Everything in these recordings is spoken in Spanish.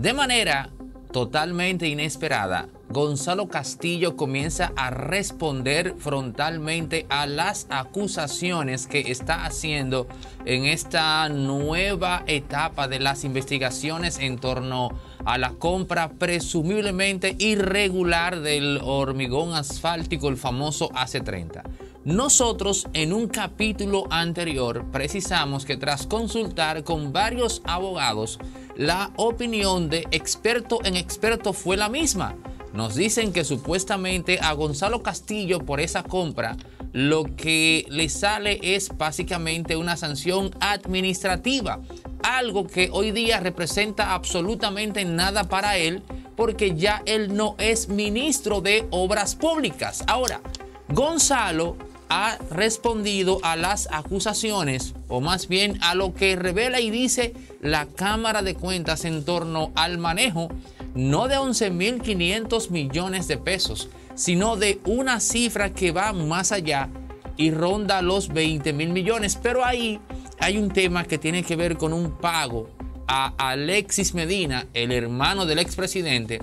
De manera totalmente inesperada, Gonzalo Castillo comienza a responder frontalmente a las acusaciones que está haciendo en esta nueva etapa de las investigaciones en torno a la compra presumiblemente irregular del hormigón asfáltico, el famoso AC30. Nosotros en un capítulo anterior precisamos que tras consultar con varios abogados, la opinión de experto en experto fue la misma. Nos dicen que supuestamente a Gonzalo Castillo por esa compra lo que le sale es básicamente una sanción administrativa, algo que hoy día representa absolutamente nada para él porque ya él no es ministro de Obras Públicas. Ahora, Gonzalo ha respondido a las acusaciones, o más bien a lo que revela y dice la Cámara de Cuentas en torno al manejo no de 11.500 millones de pesos, sino de una cifra que va más allá y ronda los 20 mil millones. Pero ahí hay un tema que tiene que ver con un pago a Alexis Medina, el hermano del expresidente.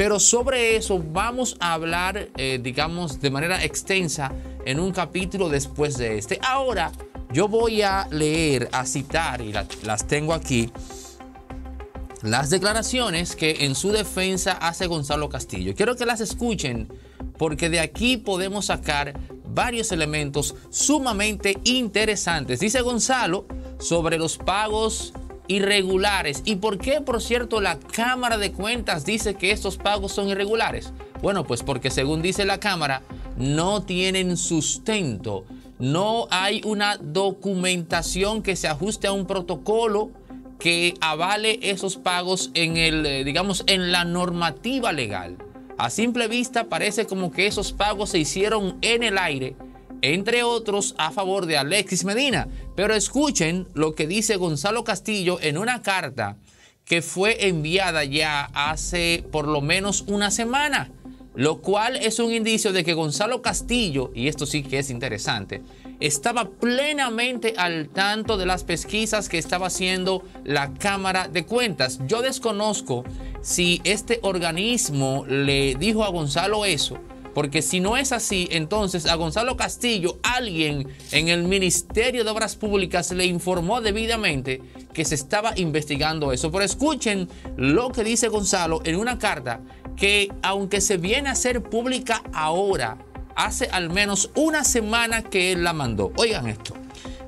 Pero sobre eso vamos a hablar, eh, digamos, de manera extensa en un capítulo después de este. Ahora yo voy a leer, a citar, y las tengo aquí, las declaraciones que en su defensa hace Gonzalo Castillo. Quiero que las escuchen porque de aquí podemos sacar varios elementos sumamente interesantes. Dice Gonzalo sobre los pagos irregulares. ¿Y por qué, por cierto, la Cámara de Cuentas dice que estos pagos son irregulares? Bueno, pues porque según dice la Cámara, no tienen sustento. No hay una documentación que se ajuste a un protocolo que avale esos pagos en el, eh, digamos, en la normativa legal. A simple vista parece como que esos pagos se hicieron en el aire, entre otros a favor de Alexis Medina. Pero escuchen lo que dice Gonzalo Castillo en una carta que fue enviada ya hace por lo menos una semana, lo cual es un indicio de que Gonzalo Castillo, y esto sí que es interesante, estaba plenamente al tanto de las pesquisas que estaba haciendo la Cámara de Cuentas. Yo desconozco si este organismo le dijo a Gonzalo eso, porque si no es así, entonces a Gonzalo Castillo alguien en el Ministerio de Obras Públicas le informó debidamente que se estaba investigando eso. Pero escuchen lo que dice Gonzalo en una carta que aunque se viene a ser pública ahora, hace al menos una semana que él la mandó. Oigan esto.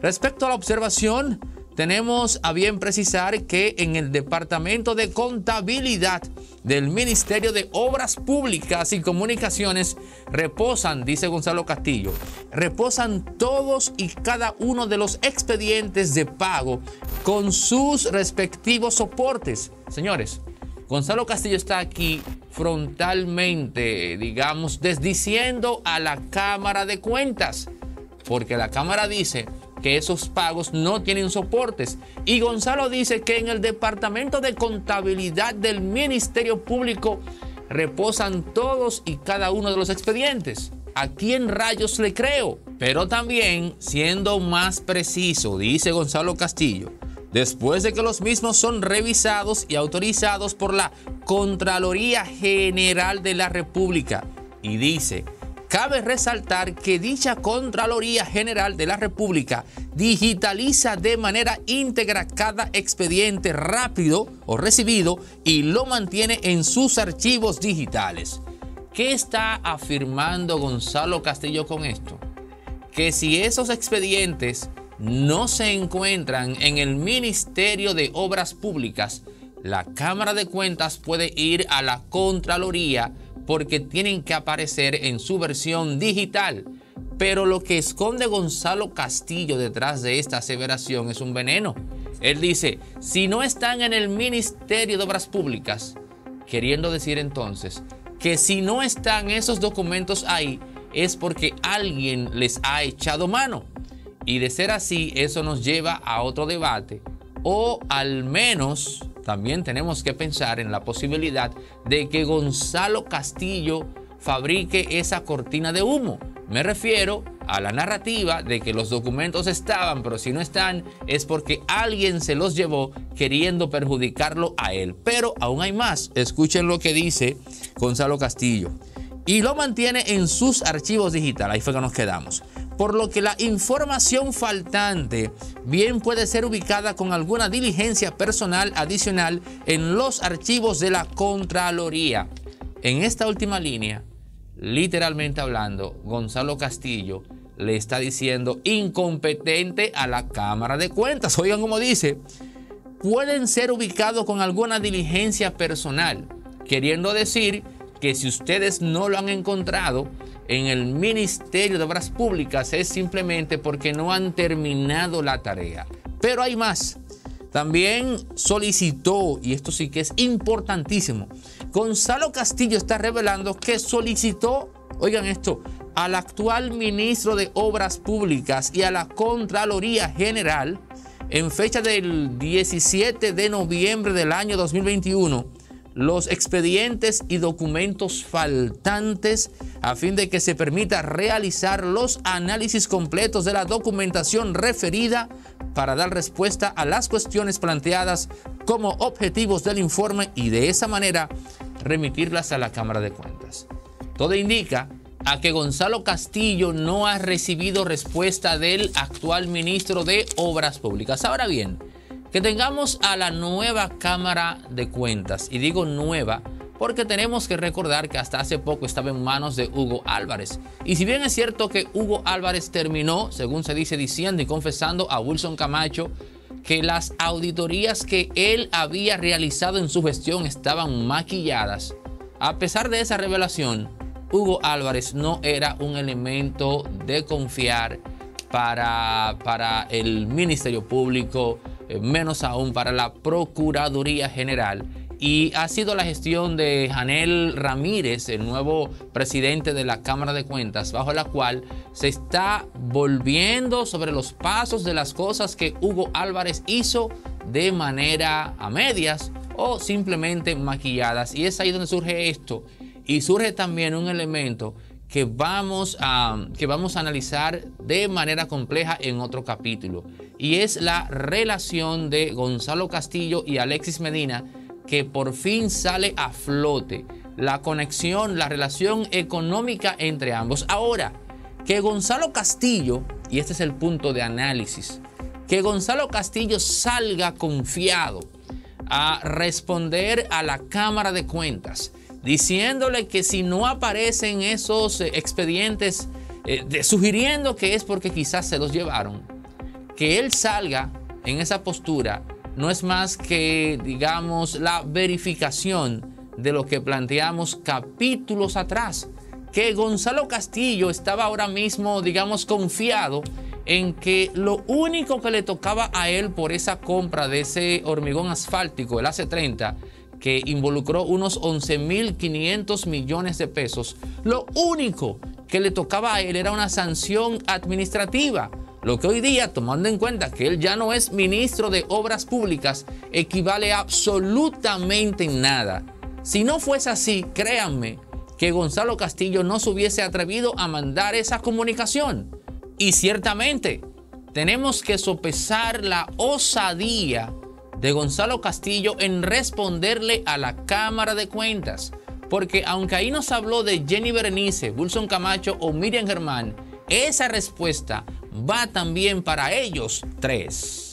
Respecto a la observación, tenemos a bien precisar que en el Departamento de Contabilidad del Ministerio de Obras Públicas y Comunicaciones reposan, dice Gonzalo Castillo, reposan todos y cada uno de los expedientes de pago con sus respectivos soportes. Señores, Gonzalo Castillo está aquí frontalmente, digamos, desdiciendo a la Cámara de Cuentas, porque la Cámara dice que esos pagos no tienen soportes. Y Gonzalo dice que en el Departamento de Contabilidad del Ministerio Público reposan todos y cada uno de los expedientes. ¿A quién rayos le creo? Pero también, siendo más preciso, dice Gonzalo Castillo, después de que los mismos son revisados y autorizados por la Contraloría General de la República. Y dice, cabe resaltar que dicha Contraloría General de la República digitaliza de manera íntegra cada expediente rápido o recibido y lo mantiene en sus archivos digitales. ¿Qué está afirmando Gonzalo Castillo con esto? Que si esos expedientes no se encuentran en el Ministerio de Obras Públicas, la Cámara de Cuentas puede ir a la Contraloría porque tienen que aparecer en su versión digital. Pero lo que esconde Gonzalo Castillo detrás de esta aseveración es un veneno. Él dice, si no están en el Ministerio de Obras Públicas, queriendo decir entonces que si no están esos documentos ahí, es porque alguien les ha echado mano. Y de ser así, eso nos lleva a otro debate. O al menos también tenemos que pensar en la posibilidad de que Gonzalo Castillo fabrique esa cortina de humo. Me refiero a la narrativa de que los documentos estaban, pero si no están es porque alguien se los llevó queriendo perjudicarlo a él. Pero aún hay más. Escuchen lo que dice Gonzalo Castillo. Y lo mantiene en sus archivos digitales. Ahí fue que nos quedamos. Por lo que la información faltante bien puede ser ubicada con alguna diligencia personal adicional en los archivos de la Contraloría. En esta última línea, literalmente hablando, Gonzalo Castillo le está diciendo incompetente a la Cámara de Cuentas. Oigan cómo dice, pueden ser ubicados con alguna diligencia personal, queriendo decir que si ustedes no lo han encontrado en el Ministerio de Obras Públicas es simplemente porque no han terminado la tarea. Pero hay más. También solicitó, y esto sí que es importantísimo, Gonzalo Castillo está revelando que solicitó, oigan esto, al actual ministro de Obras Públicas y a la Contraloría General en fecha del 17 de noviembre del año 2021 los expedientes y documentos faltantes a fin de que se permita realizar los análisis completos de la documentación referida para dar respuesta a las cuestiones planteadas como objetivos del informe y de esa manera remitirlas a la Cámara de Cuentas. Todo indica a que Gonzalo Castillo no ha recibido respuesta del actual ministro de Obras Públicas. Ahora bien, que tengamos a la nueva Cámara de Cuentas, y digo nueva porque tenemos que recordar que hasta hace poco estaba en manos de Hugo Álvarez. Y si bien es cierto que Hugo Álvarez terminó, según se dice, diciendo y confesando a Wilson Camacho que las auditorías que él había realizado en su gestión estaban maquilladas, a pesar de esa revelación, Hugo Álvarez no era un elemento de confiar para, para el Ministerio Público, menos aún para la Procuraduría General. Y ha sido la gestión de Janel Ramírez, el nuevo presidente de la Cámara de Cuentas, bajo la cual se está volviendo sobre los pasos de las cosas que Hugo Álvarez hizo de manera a medias o simplemente maquilladas. Y es ahí donde surge esto. Y surge también un elemento que vamos a, que vamos a analizar de manera compleja en otro capítulo. Y es la relación de Gonzalo Castillo y Alexis Medina que por fin sale a flote. La conexión, la relación económica entre ambos. Ahora, que Gonzalo Castillo, y este es el punto de análisis, que Gonzalo Castillo salga confiado a responder a la Cámara de Cuentas diciéndole que si no aparecen esos eh, expedientes, eh, sugiriendo que es porque quizás se los llevaron, que él salga en esa postura no es más que, digamos, la verificación de lo que planteamos capítulos atrás, que Gonzalo Castillo estaba ahora mismo, digamos, confiado en que lo único que le tocaba a él por esa compra de ese hormigón asfáltico, el AC30, que involucró unos 11.500 millones de pesos, lo único que le tocaba a él era una sanción administrativa. Lo que hoy día, tomando en cuenta que él ya no es ministro de Obras Públicas, equivale a absolutamente nada. Si no fuese así, créanme que Gonzalo Castillo no se hubiese atrevido a mandar esa comunicación. Y ciertamente, tenemos que sopesar la osadía de Gonzalo Castillo en responderle a la Cámara de Cuentas. Porque aunque ahí nos habló de Jenny Berenice, Wilson Camacho o Miriam Germán, esa respuesta va también para ellos tres.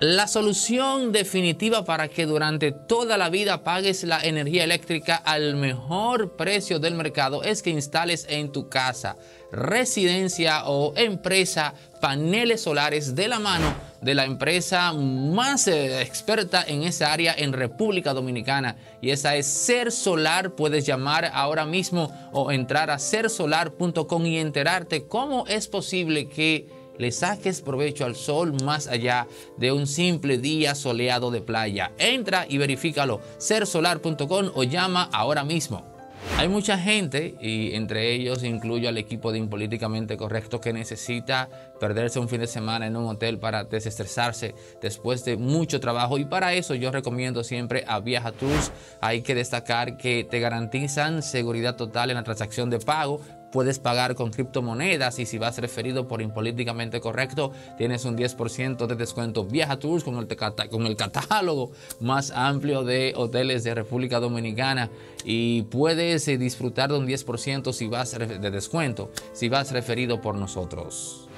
La solución definitiva para que durante toda la vida pagues la energía eléctrica al mejor precio del mercado es que instales en tu casa, residencia o empresa paneles solares de la mano de la empresa más eh, experta en esa área en República Dominicana y esa es Ser Solar. Puedes llamar ahora mismo o entrar a sersolar.com y enterarte cómo es posible que le saques provecho al sol más allá de un simple día soleado de playa. Entra y verifícalo, sersolar.com o llama ahora mismo. Hay mucha gente, y entre ellos incluyo al equipo de Impolíticamente Correcto, que necesita perderse un fin de semana en un hotel para desestresarse después de mucho trabajo. Y para eso yo recomiendo siempre a Viaja Tours. Hay que destacar que te garantizan seguridad total en la transacción de pago puedes pagar con criptomonedas y si vas referido por impolíticamente correcto, tienes un 10% de descuento. Viaja Tours con el, con el catálogo más amplio de hoteles de República Dominicana y puedes eh, disfrutar de un 10% si vas de descuento si vas referido por nosotros.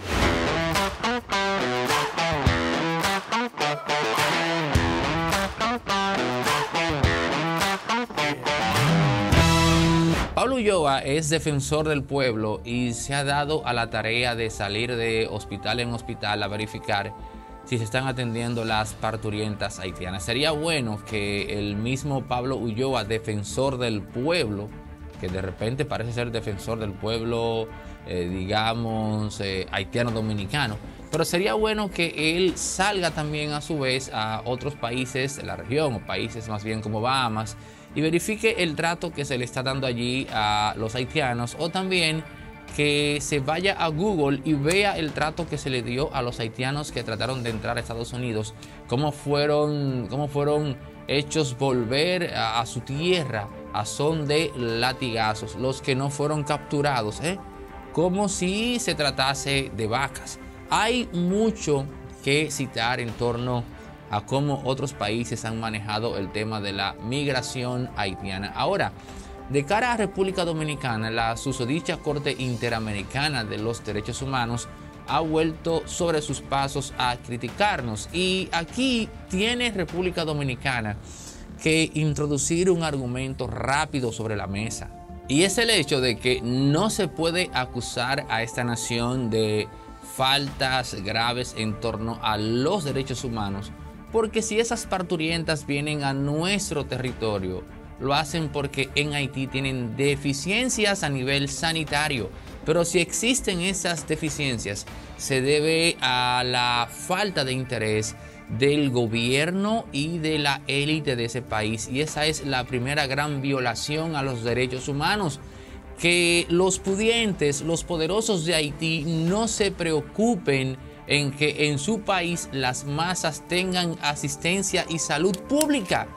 Ulloa es defensor del pueblo y se ha dado a la tarea de salir de hospital en hospital a verificar si se están atendiendo las parturientas haitianas. Sería bueno que el mismo Pablo Ulloa, defensor del pueblo, que de repente parece ser defensor del pueblo, eh, digamos, eh, haitiano-dominicano, pero sería bueno que él salga también a su vez a otros países de la región, o países más bien como Bahamas, y verifique el trato que se le está dando allí a los haitianos o también que se vaya a Google y vea el trato que se le dio a los haitianos que trataron de entrar a Estados Unidos, cómo fueron, cómo fueron hechos volver a, su tierra a son de latigazos, los que no fueron capturados, ¿eh? como si se tratase de vacas. Hay mucho que citar en torno a cómo otros países han manejado el tema de la migración haitiana. Ahora, de cara a República Dominicana, la susodicha Corte Interamericana de los Derechos Humanos ha vuelto sobre sus pasos a criticarnos y aquí tiene República Dominicana que introducir un argumento rápido sobre la mesa. Y es el hecho de que no se puede acusar a esta nación de faltas graves en torno a los derechos humanos porque si esas parturientas vienen a nuestro territorio, lo hacen porque en Haití tienen deficiencias a nivel sanitario. Pero si existen esas deficiencias, se debe a la falta de interés del gobierno y de la élite de ese país. Y esa es la primera gran violación a los derechos humanos. Que los pudientes, los poderosos de Haití no se preocupen en que en su país las masas tengan asistencia y salud pública.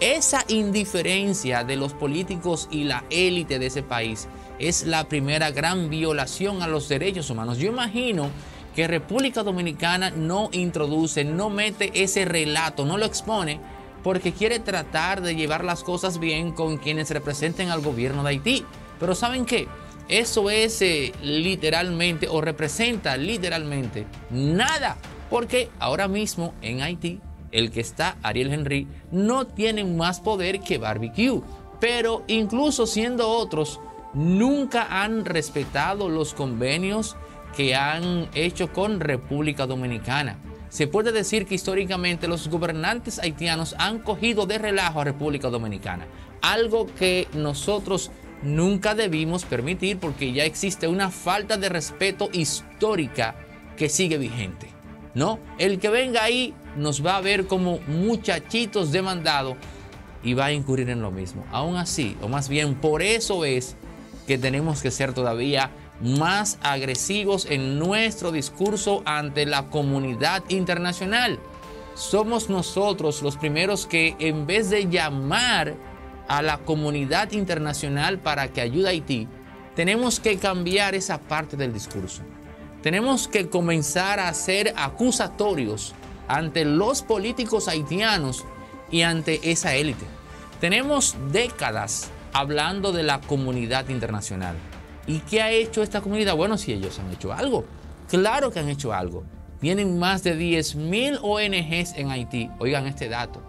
Esa indiferencia de los políticos y la élite de ese país es la primera gran violación a los derechos humanos. Yo imagino que República Dominicana no introduce, no mete ese relato, no lo expone, porque quiere tratar de llevar las cosas bien con quienes representen al gobierno de Haití. Pero ¿saben qué? Eso es eh, literalmente o representa literalmente nada. Porque ahora mismo en Haití, el que está Ariel Henry no tiene más poder que Barbecue. Pero incluso siendo otros, nunca han respetado los convenios que han hecho con República Dominicana. Se puede decir que históricamente los gobernantes haitianos han cogido de relajo a República Dominicana, algo que nosotros nunca debimos permitir porque ya existe una falta de respeto histórica que sigue vigente. ¿No? El que venga ahí nos va a ver como muchachitos demandados y va a incurrir en lo mismo. Aún así, o más bien por eso es que tenemos que ser todavía más agresivos en nuestro discurso ante la comunidad internacional. Somos nosotros los primeros que en vez de llamar a la comunidad internacional para que ayude a Haití, tenemos que cambiar esa parte del discurso. Tenemos que comenzar a ser acusatorios ante los políticos haitianos y ante esa élite. Tenemos décadas hablando de la comunidad internacional. ¿Y qué ha hecho esta comunidad? Bueno, si ellos han hecho algo. Claro que han hecho algo. Tienen más de 10.000 ONGs en Haití. Oigan este dato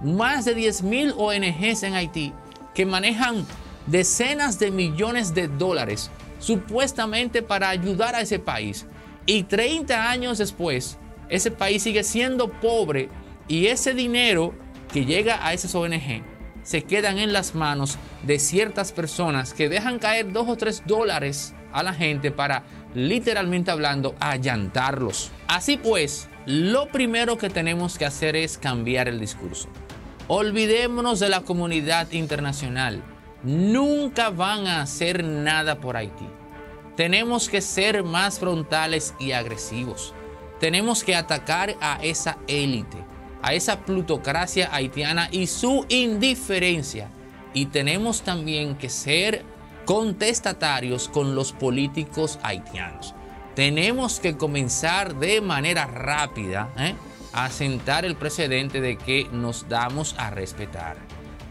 más de 10.000 ONGs en Haití que manejan decenas de millones de dólares supuestamente para ayudar a ese país. Y 30 años después, ese país sigue siendo pobre y ese dinero que llega a esas ONG se quedan en las manos de ciertas personas que dejan caer dos o tres dólares a la gente para, literalmente hablando, allantarlos. Así pues, lo primero que tenemos que hacer es cambiar el discurso. Olvidémonos de la comunidad internacional. nunca van a hacer nada por Haití. Tenemos que ser más frontales y agresivos. Tenemos que atacar a esa élite, a esa plutocracia haitiana y su indiferencia. Y tenemos también que ser contestatarios con los políticos haitianos. Tenemos que comenzar de manera rápida ¿eh? A sentar el precedente de que nos damos a respetar.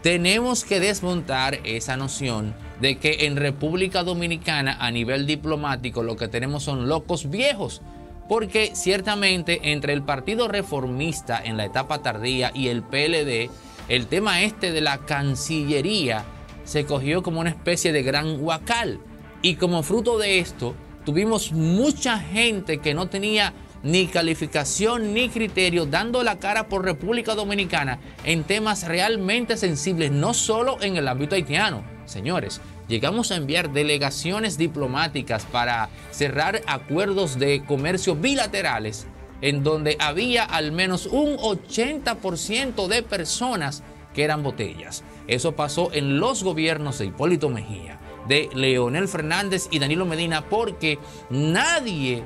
Tenemos que desmontar esa noción de que en República Dominicana a nivel diplomático lo que tenemos son locos viejos, porque ciertamente entre el Partido Reformista en la etapa tardía y el PLD, el tema este de la Cancillería se cogió como una especie de gran huacal. Y como fruto de esto, tuvimos mucha gente que no tenía ni calificación ni criterio dando la cara por República Dominicana en temas realmente sensibles, no solo en el ámbito haitiano. Señores, llegamos a enviar delegaciones diplomáticas para cerrar acuerdos de comercio bilaterales en donde había al menos un 80% de personas que eran botellas. Eso pasó en los gobiernos de Hipólito Mejía, de Leonel Fernández y Danilo Medina porque nadie,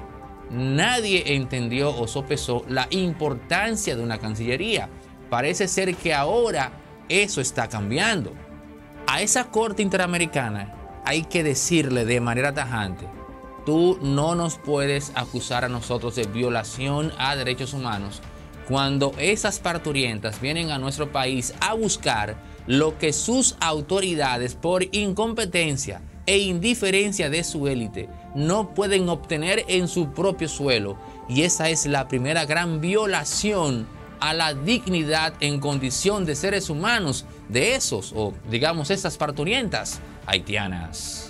nadie entendió o sopesó la importancia de una Cancillería. Parece ser que ahora eso está cambiando. A esa Corte Interamericana hay que decirle de manera tajante, tú no nos puedes acusar a nosotros de violación a derechos humanos cuando esas parturientas vienen a nuestro país a buscar lo que sus autoridades por incompetencia e indiferencia de su élite no pueden obtener en su propio suelo. Y esa es la primera gran violación a la dignidad en condición de seres humanos de esos, o digamos esas parturientas haitianas.